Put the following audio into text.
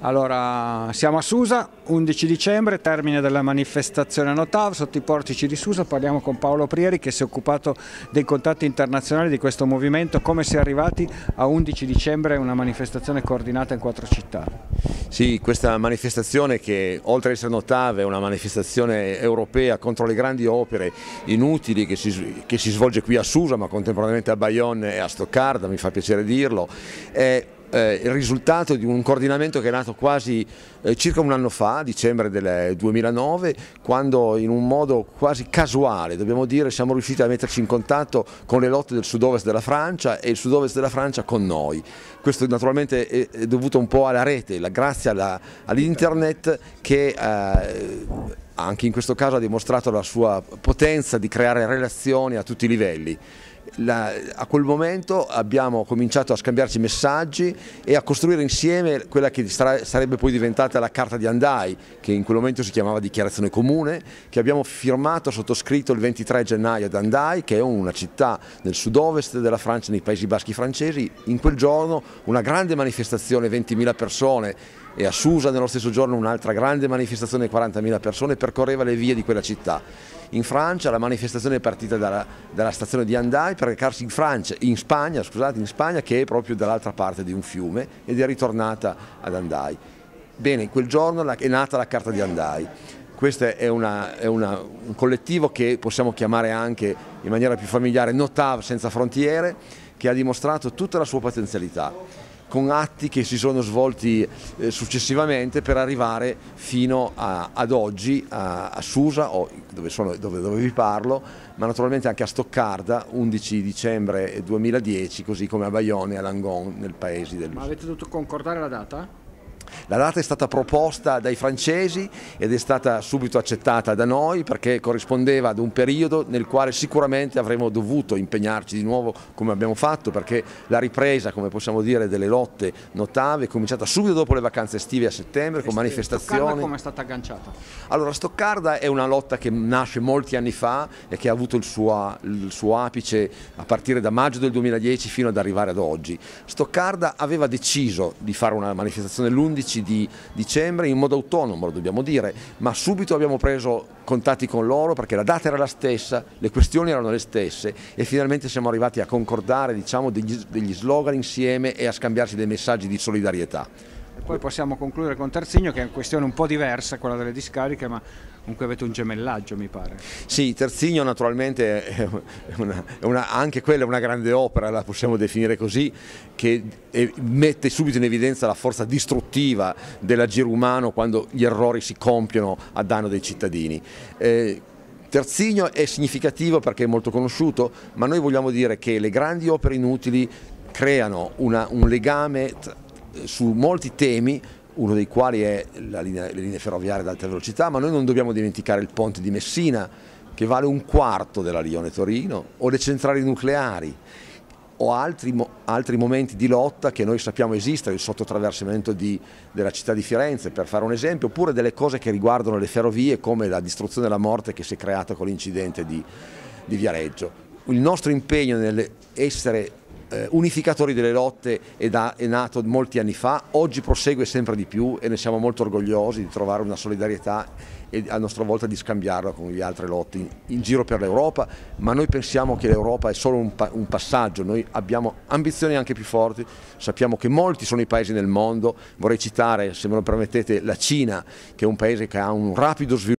Allora, siamo a Susa, 11 dicembre, termine della manifestazione a Notav, sotto i portici di Susa, parliamo con Paolo Prieri che si è occupato dei contatti internazionali di questo movimento, come si è arrivati a 11 dicembre, una manifestazione coordinata in quattro città. Sì, questa manifestazione che oltre ad essere Notav è una manifestazione europea contro le grandi opere inutili che si, che si svolge qui a Susa ma contemporaneamente a Bayonne e a Stoccarda, mi fa piacere dirlo, è eh, il risultato di un coordinamento che è nato quasi eh, circa un anno fa, dicembre del 2009, quando in un modo quasi casuale, dobbiamo dire, siamo riusciti a metterci in contatto con le lotte del sud-ovest della Francia e il sud-ovest della Francia con noi. Questo naturalmente è, è dovuto un po' alla rete, la, grazie all'internet che eh, anche in questo caso ha dimostrato la sua potenza di creare relazioni a tutti i livelli la, a quel momento abbiamo cominciato a scambiarci messaggi e a costruire insieme quella che sarebbe poi diventata la carta di Andai, che in quel momento si chiamava dichiarazione comune, che abbiamo firmato, sottoscritto il 23 gennaio ad Andai, che è una città nel sud-ovest della Francia, nei Paesi Baschi francesi. In quel giorno una grande manifestazione, 20.000 persone, e a Susa nello stesso giorno un'altra grande manifestazione di 40.000 persone percorreva le vie di quella città. In Francia la manifestazione è partita dalla, dalla stazione di Andai per recarsi in, Francia, in, Spagna, scusate, in Spagna che è proprio dall'altra parte di un fiume ed è ritornata ad Andai. Bene, quel giorno è nata la carta di Andai. Questo è, una, è una, un collettivo che possiamo chiamare anche in maniera più familiare Notav senza frontiere, che ha dimostrato tutta la sua potenzialità con atti che si sono svolti eh, successivamente per arrivare fino a, ad oggi a, a Susa, dove, sono, dove, dove, vi parlo, ma naturalmente anche a Stoccarda, 11 dicembre 2010, così come a Bayonne e a Langon nel paese del... Ma avete dovuto concordare la data? La data è stata proposta dai francesi ed è stata subito accettata da noi perché corrispondeva ad un periodo nel quale sicuramente avremmo dovuto impegnarci di nuovo come abbiamo fatto perché la ripresa, come possiamo dire, delle lotte notave è cominciata subito dopo le vacanze estive a settembre con manifestazioni. Stoccarda come è stata agganciata? Allora, Stoccarda è una lotta che nasce molti anni fa e che ha avuto il suo, il suo apice a partire da maggio del 2010 fino ad arrivare ad oggi. Stoccarda aveva deciso di fare una manifestazione l'11 11 di dicembre in modo autonomo, lo dobbiamo dire, ma subito abbiamo preso contatti con loro perché la data era la stessa, le questioni erano le stesse e finalmente siamo arrivati a concordare diciamo, degli, degli slogan insieme e a scambiarci dei messaggi di solidarietà. Poi possiamo concludere con Terzigno che è una questione un po' diversa, quella delle discariche, ma comunque avete un gemellaggio mi pare. Sì, Terzigno naturalmente è una, è una, anche quella è una grande opera, la possiamo definire così, che mette subito in evidenza la forza distruttiva dell'agire umano quando gli errori si compiono a danno dei cittadini. Eh, Terzigno è significativo perché è molto conosciuto, ma noi vogliamo dire che le grandi opere inutili creano una, un legame su molti temi, uno dei quali è linea, le linee ferroviarie ad alta velocità, ma noi non dobbiamo dimenticare il ponte di Messina, che vale un quarto della Lione-Torino, o le centrali nucleari, o altri, altri, momenti di lotta che noi sappiamo esistere, il sottotraversamento di, della città di Firenze per fare un esempio, oppure delle cose che riguardano le ferrovie come la distruzione e la morte che si è creata con l'incidente di, di Viareggio. Il nostro impegno nell'essere unificatori delle lotte è, da, è, nato molti anni fa, oggi prosegue sempre di più e ne siamo molto orgogliosi di trovare una solidarietà e a nostra volta di scambiarla con le altre lotte in, in giro per l'Europa, ma noi pensiamo che l'Europa è solo un, un, passaggio, noi abbiamo ambizioni anche più forti, sappiamo che molti sono i paesi nel mondo, vorrei citare, se me lo permettete, la Cina, che è un paese che ha un rapido sviluppo